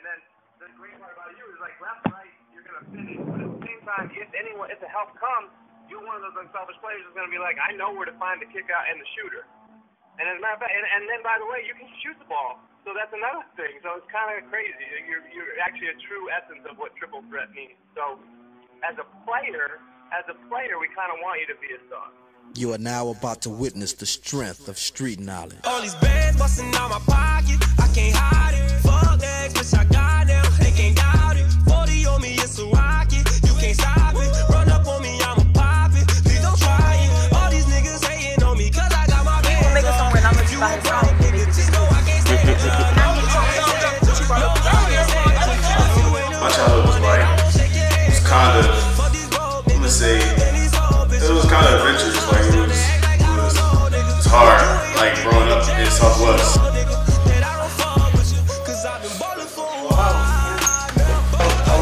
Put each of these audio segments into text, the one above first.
And then the great part about you is like left, right, you're gonna finish. But at the same time, if anyone, if the help comes, you're one of those unselfish players who's gonna be like, I know where to find the kick out and the shooter. And as a matter of fact, and, and then by the way, you can shoot the ball. So that's another thing. So it's kind of crazy. You're you're actually a true essence of what triple threat means. So as a player, as a player, we kind of want you to be a star. You are now about to witness the strength of street knowledge. All these bands busting out my pocket, I can't hide it. Fuck that, bitch, I got them, they can't doubt it. 40 on me, it's a rocket, you can't stop it. Run up on me, I'ma pop it. Please don't try it. All these niggas hating on me, cause I got my bands niggas don't win, I'ma try his song. Just know I can't stand ya. My childhood was like, it was kind of, I'm gonna say, it was kind of adventurous. Like it was, it was, it was hard. Like growing up in Southwest.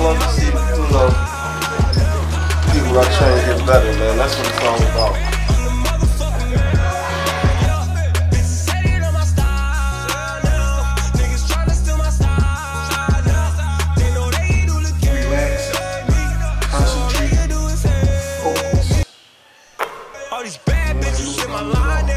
Love to see, you know, people that change get better, man. That's what it's all about. Relax,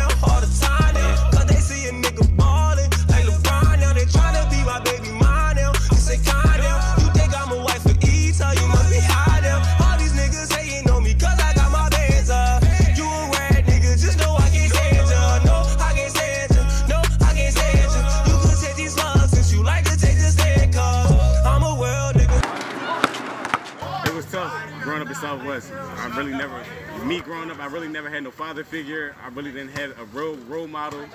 Southwest. I really never, me growing up, I really never had no father figure. I really didn't have a role role model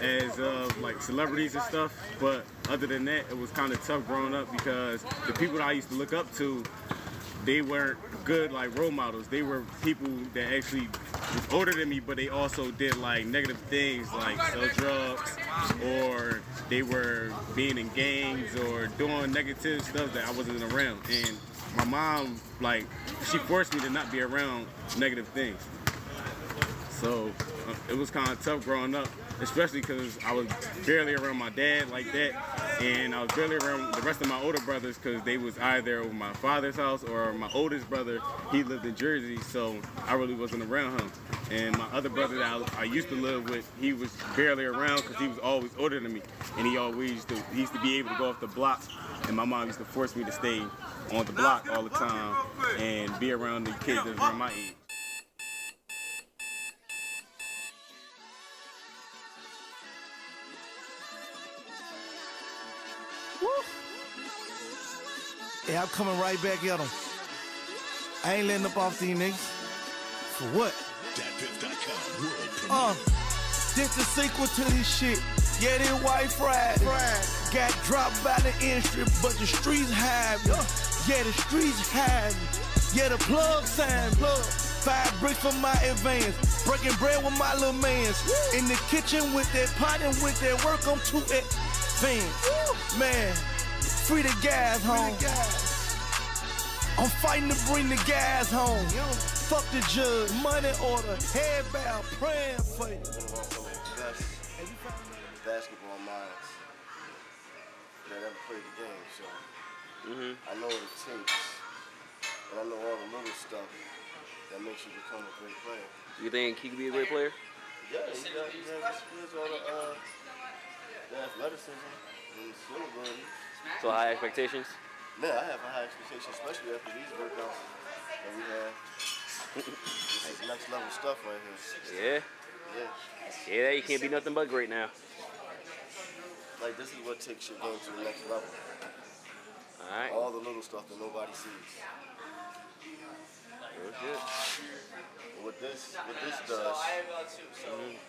as uh, like celebrities and stuff. But other than that, it was kind of tough growing up because the people that I used to look up to, they weren't good like role models. They were people that actually was older than me, but they also did like negative things like sell drugs or they were being in gangs or doing negative stuff that I wasn't around. And my mom, like, she forced me to not be around negative things. So uh, it was kind of tough growing up, especially because I was barely around my dad like that, and I was barely around the rest of my older brothers because they was either over my father's house or my oldest brother. He lived in Jersey, so I really wasn't around him. And my other brother that I, I used to live with, he was barely around because he was always older than me, and he always used to he used to be able to go off the block, and my mom used to force me to stay on the block all the time and be around the kids that were around my age. Yeah, I'm coming right back at them. I ain't letting up off these niggas. For what? Uh, this the sequel to this shit. Yeah, this white Friday. Got dropped by the industry, but the streets have me. Yeah, the streets have me. Yeah, the plug signed me. Five bricks for my advance. Breaking bread with my little mans. In the kitchen with that pot and with that work, I'm too advanced. Man, free the gas home. I'm fighting to bring the gas home. Fuck the judge, money order, head bow, praying for you. Basketball minds that ever played the game. So I know what it takes, and I know all the little stuff that makes you become a great player. You think he could be a great player? Yeah, he, got, he, has, he has all the, uh, the athleticism and skill ability. So high expectations. Man, I have a high expectation, especially after these workouts that we have. this is next level stuff right here. Yeah. Yeah. Yeah, you can't be nothing but great now. Like this is what takes your game to the next level. All right. All the little stuff that nobody sees. Real shit. And what this what this does,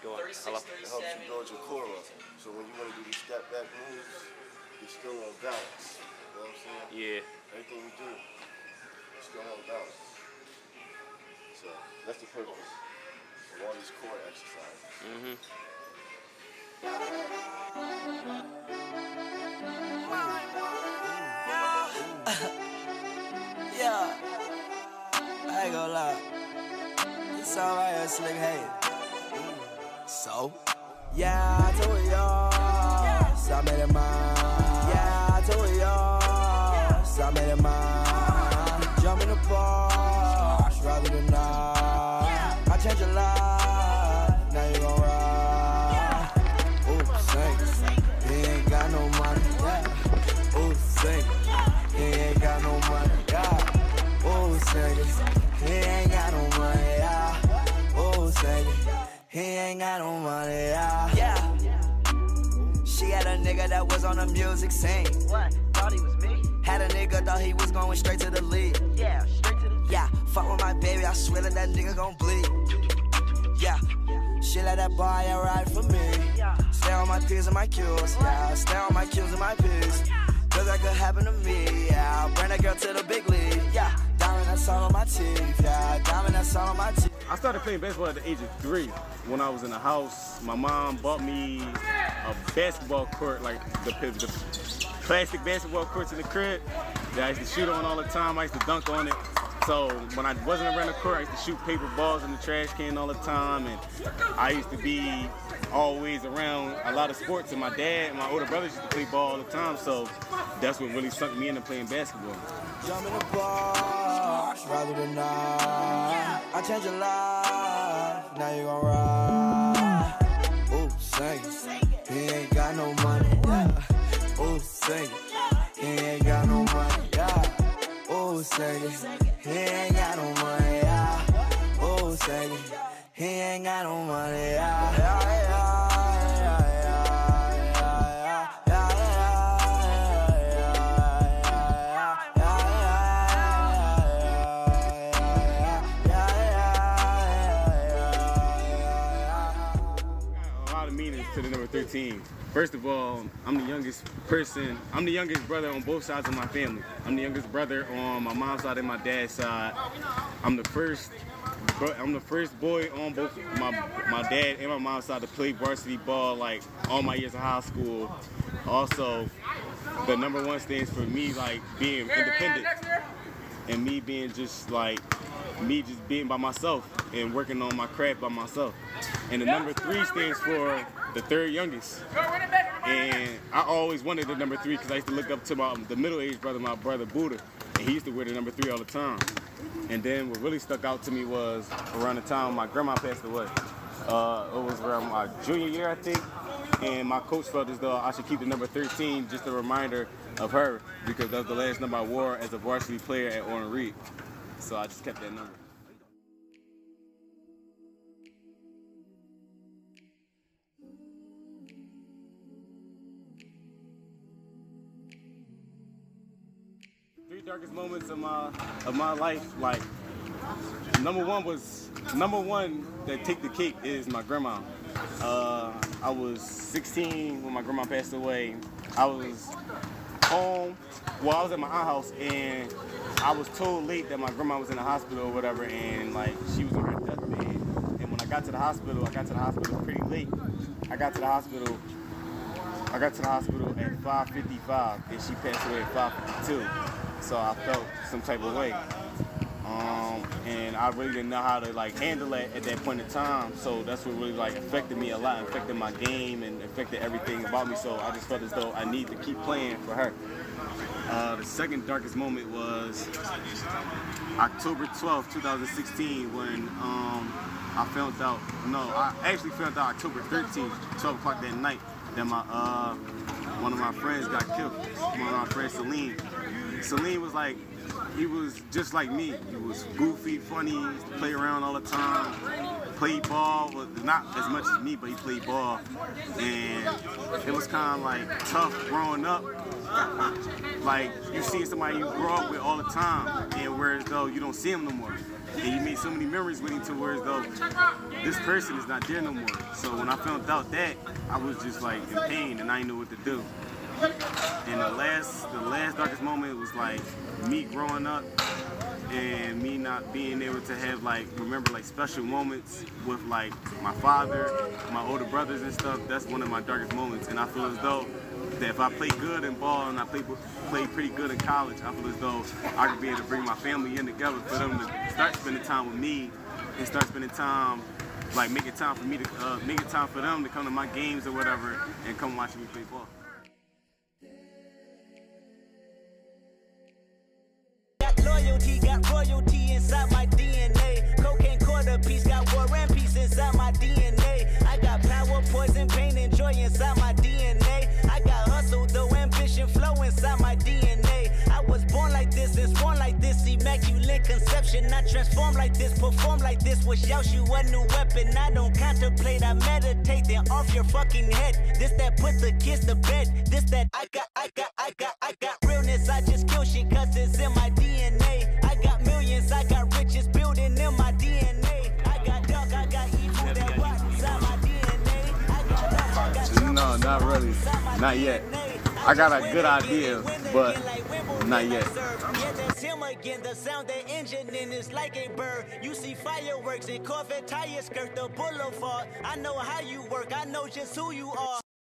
Go on. I love- it helps you build your core up. So when you want to do these step back moves, you're still on balance. You know what I'm saying? Yeah. Everything we do, you're still on balance. So that's the purpose of all these core exercises. Mm-hmm. Yeah, I ain't gonna lie. It's song right here, Slick Hey. So, yeah, I told y'all, yeah. so I made it mine. Yeah, I told y'all, yeah. so I made it mine. Jump in the bar, rather than not. I change a lot, now you gon' He ain't got no money, yeah. Ooh, sing. He ain't got no money, yeah. Yeah. She had a nigga that was on the music scene. What? Thought he was me? Had a nigga thought he was going straight to the league. Yeah, straight to the. Yeah, fuck with my baby, I swear that that nigga gon' bleed. Yeah, she let that boy ride for me. Yeah. Stay on my P's and my Q's. Yeah, stay on my Q's and my P's. Cause that could happen to me. Yeah, bring that girl to the big league. Yeah, Yeah, diamond all on my teeth. I started playing baseball at the age of three when I was in the house. My mom bought me a basketball court, like the, the plastic basketball courts in the crib that I used to shoot on all the time. I used to dunk on it. So when I wasn't around the court, I used to shoot paper balls in the trash can all the time. And I used to be always around a lot of sports. And my dad and my older brothers used to play ball all the time. So that's what really sunk me into playing basketball. Jump in the bars rather than not. I change your life, now you gon' ride. Ooh, sing. He ain't got no money, yeah. Ooh, sing. He ain't got no money, yeah. Ooh, sing. He ain't got no money, yeah. Ooh, sing. He ain't got no money, yeah. yeah, yeah, 13. First of all, I'm the youngest person. I'm the youngest brother on both sides of my family. I'm the youngest brother on my mom's side and my dad's side. I'm the first. I'm the first boy on both my my dad and my mom's side to play varsity ball like all my years of high school. Also, the number one stands for me like being independent and me being just like me just being by myself and working on my craft by myself. And the number three stands for the third youngest. And I always wanted the number three because I used to look up to my the middle aged brother, my brother Buddha, and he used to wear the number three all the time. And then what really stuck out to me was around the time my grandma passed away. Uh, it was around my junior year, I think. And my coach felt as though I should keep the number 13, just a reminder of her, because that was the last number I wore as a varsity player at Orton Reed. So I just kept that number. Darkest moments of my of my life, like number one was number one that take the cake is my grandma. Uh, I was 16 when my grandma passed away. I was home. Well, I was at my aunt's house and I was told late that my grandma was in the hospital or whatever, and like she was on her deathbed. And when I got to the hospital, I got to the hospital pretty late. I got to the hospital. I got to the hospital at 5:55, and she passed away at 5:52. So I felt some type of way. Um, and I really didn't know how to like handle it at that point in time. So that's what really like affected me a lot, affected my game and affected everything about me. So I just felt as though I need to keep playing for her. Uh, the second darkest moment was October 12th, 2016, when um, I found out. No, I actually found out October 13th, 12 o'clock that night, that my uh, one of my friends got killed. One of my friends, Celine. Celine was like, he was just like me. He was goofy, funny, play around all the time, played ball, well, not as much as me, but he played ball. And it was kind of like tough growing up. Like you see somebody you grow up with all the time, and whereas though you don't see him no more. And you made so many memories with him to whereas though this person is not there no more. So when I found out that, I was just like in pain and I didn't know what to do. And the last, the last darkest moment was like me growing up and me not being able to have like remember like special moments with like my father, my older brothers and stuff. That's one of my darkest moments, and I feel as though that if I play good in ball and I play play pretty good in college, I feel as though I could be able to bring my family in together for them to start spending time with me and start spending time like making time for me to uh, making time for them to come to my games or whatever and come watch me play ball. Loyalty, got royalty inside my DNA. Cocaine quarter piece, got war and peace inside my DNA. I got power, poison, pain, and joy inside my DNA. I got hustle, though ambition flow inside my DNA. I was born like this and sworn like this, immaculate conception. I transform like this, perform like this, wish out you a new weapon. I don't contemplate, I meditate, then off your fucking head. This that put the kids to bed. This that I got, No, not really. Not yet. I got a good idea, but not yet. Him again. The sound the engine in is like a bird. You see fireworks and Corvette tires skirt the boulevard. I know how you work. I know just who you are.